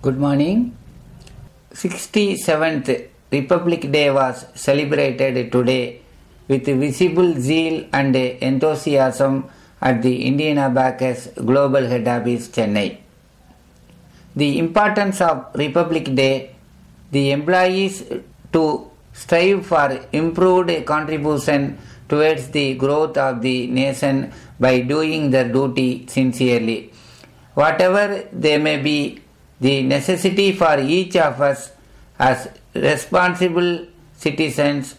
Good morning. 67th Republic Day was celebrated today with visible zeal and enthusiasm at the Indian Abacus Global Head Office, Chennai. The importance of Republic Day, the employees to strive for improved contribution towards the growth of the nation by doing their duty sincerely. Whatever they may be, the necessity for each of us as responsible citizens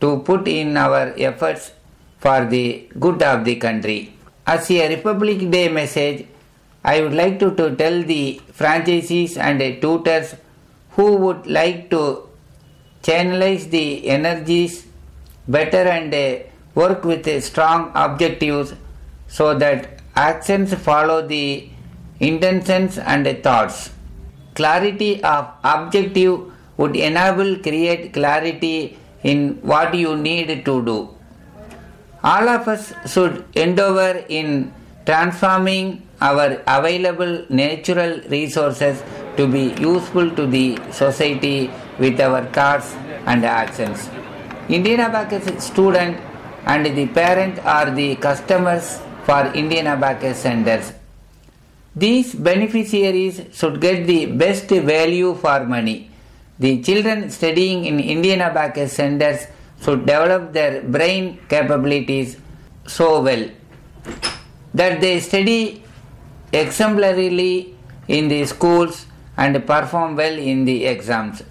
to put in our efforts for the good of the country. As a Republic Day message, I would like to, to tell the franchisees and tutors who would like to channelize the energies better and uh, work with strong objectives so that actions follow the intentions and thoughts. Clarity of objective would enable create clarity in what you need to do. All of us should endeavor in transforming our available natural resources to be useful to the society with our thoughts and actions. Indian Abacus student and the parent are the customers for Indian Abacus centers. These beneficiaries should get the best value for money. The children studying in Indian Abacus centers should develop their brain capabilities so well that they study exemplarily in the schools and perform well in the exams.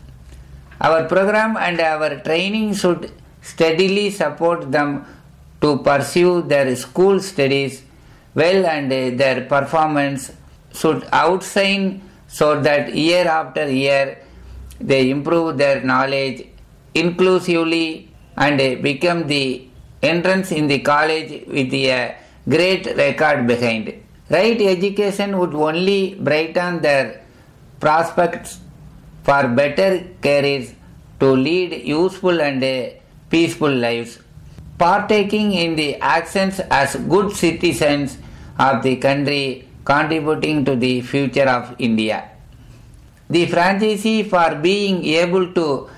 Our program and our training should steadily support them to pursue their school studies well and their performance should outshine so that year after year they improve their knowledge inclusively and become the entrance in the college with a great record behind. Right education would only brighten their prospects for better careers to lead useful and peaceful lives. Partaking in the actions as good citizens of the country contributing to the future of India. The franchisee for being able to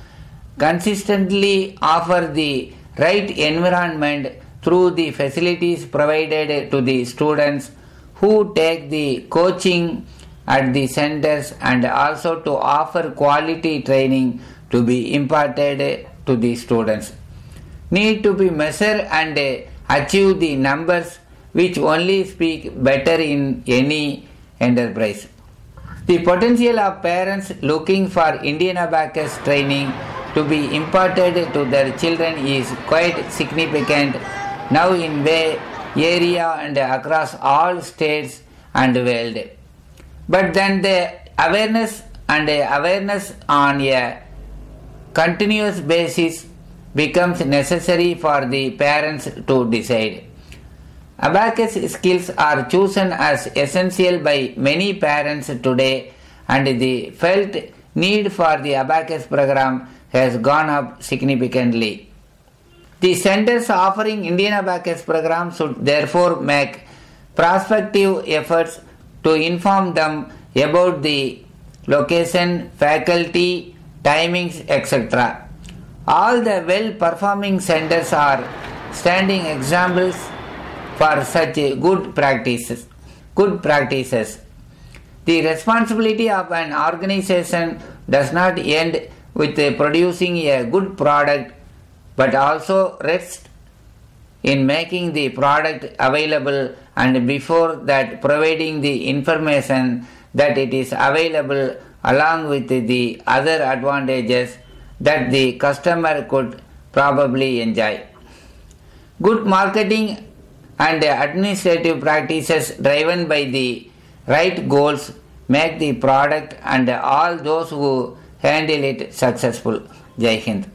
consistently offer the right environment through the facilities provided to the students who take the coaching at the centers and also to offer quality training to be imparted to the students. Need to be measured and achieve the numbers which only speak better in any enterprise. The potential of parents looking for Indian abacus training to be imparted to their children is quite significant now in Bay Area and across all states and world. But then the awareness and awareness on a continuous basis becomes necessary for the parents to decide. Abacus skills are chosen as essential by many parents today and the felt need for the abacus program has gone up significantly. The centers offering Indian abacus program should therefore make prospective efforts to inform them about the location, faculty, timings, etc. All the well performing centers are standing examples for such good practices. Good practices. The responsibility of an organization does not end with producing a good product but also rests in making the product available and before that providing the information that it is available along with the other advantages that the customer could probably enjoy. Good marketing and administrative practices driven by the right goals make the product and all those who handle it successful. Jai Hind.